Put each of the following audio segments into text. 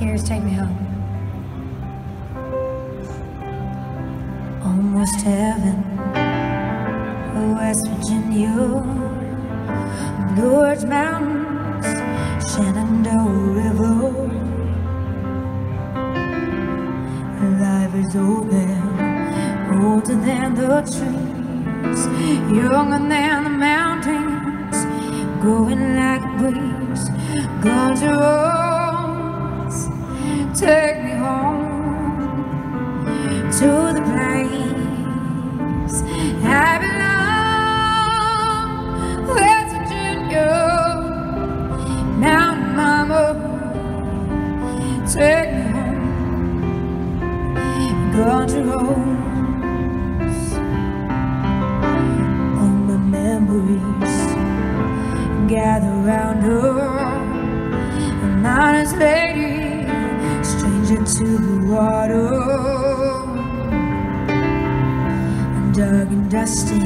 Here's Take Me Home. Almost heaven, West Virginia, Blue Ridge Mountains, Shenandoah River. Life is open, older than the trees, younger than the mountains, growing like a breeze. Country roads, take me home to the place I belong. West Virginia, Mountain Mama, take me home. Country roads, all my memories gather round her. An honest lady, stranger to the water. Dark and dusty,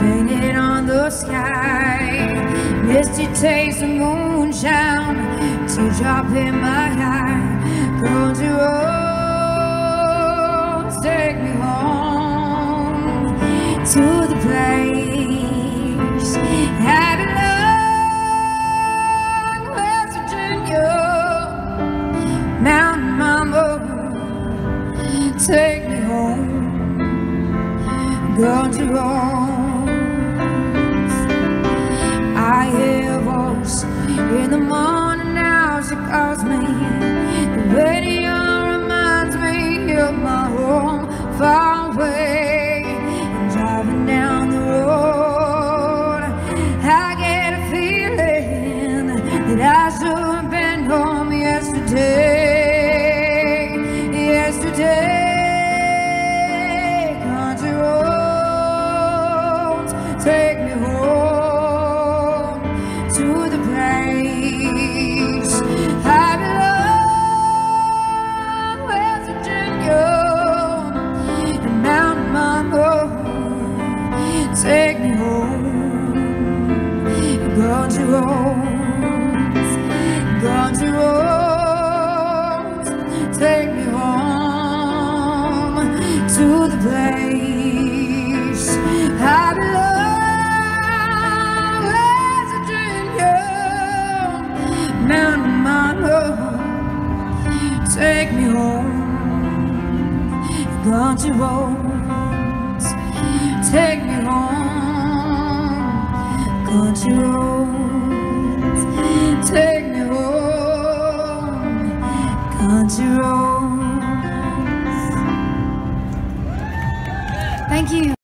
painted on the sky. Misty taste of moonshine, teardrop in my eye. Country roads, take me home to take me home. Country roads. Take me home to the place I belong. West Virginia take me home. Take me home to the place Take me home. Country roads, take me home. Country roads, take me home. Country roads. Thank you.